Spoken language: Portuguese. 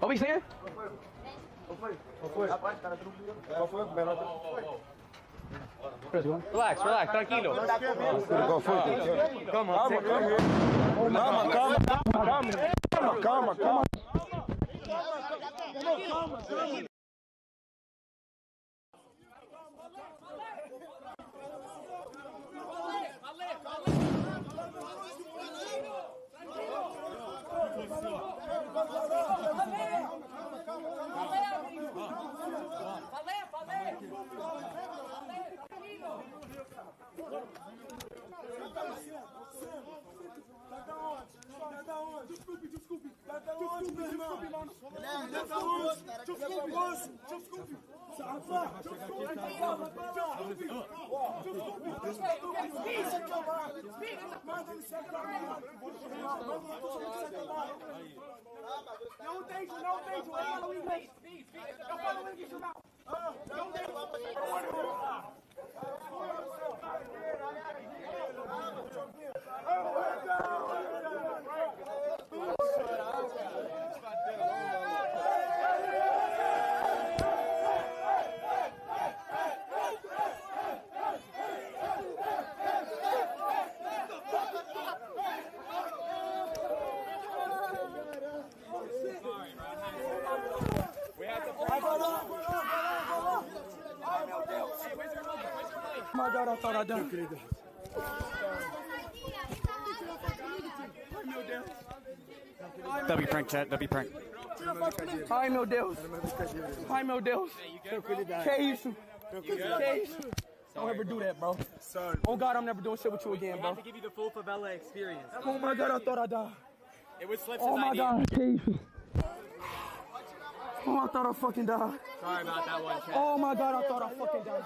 What we saying? Relax, relax, tranquilo. Qual foi? Calma, calma, calma, calma, calma, calma, calma. Desculpe, desculpe. Tá da onde, meu irmão? Desculpe, mano. Tá da onde? Desculpe. Desculpe. Rapaz, desculpe. Desculpe. Desculpe. Isso aqui é o. Não deixe, não inglês. My God, I thought I done. W prank chat, W prank. Ai meu Deus! Ai meu Deus! Que isso? Que isso? Don't ever do that, bro. Sorry. Oh God, I'm never doing shit with you again, bro. to give you the full favela experience. Oh my God, I thought I died. It was Slips' Oh my. God, que isso? Oh, I thought I fucking died. Sorry about that one, chat. Oh my God, I thought I fucking died.